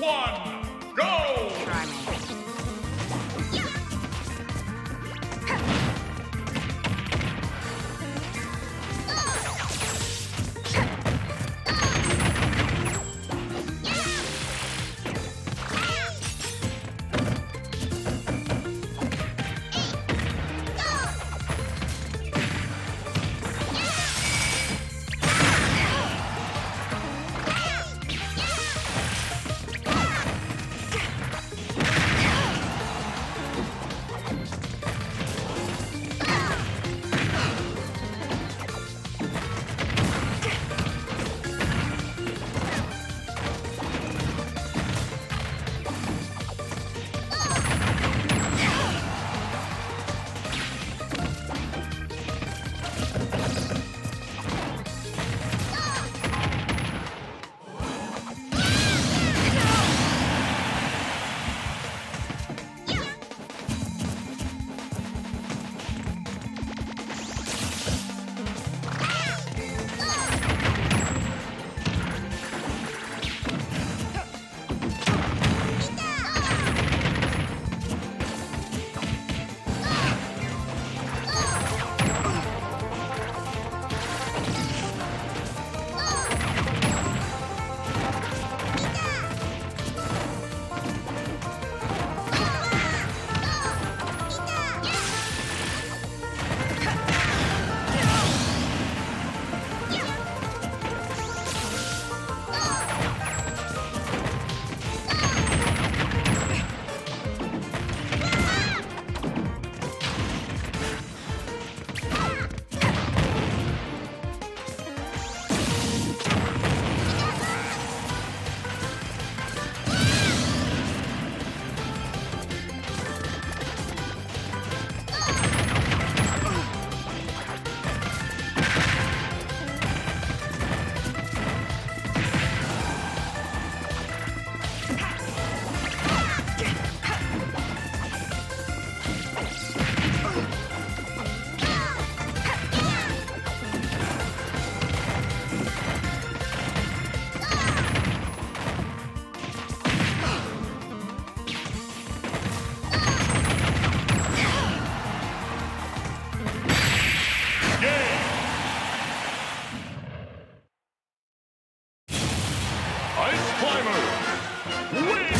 one. game. Ice Climber wins!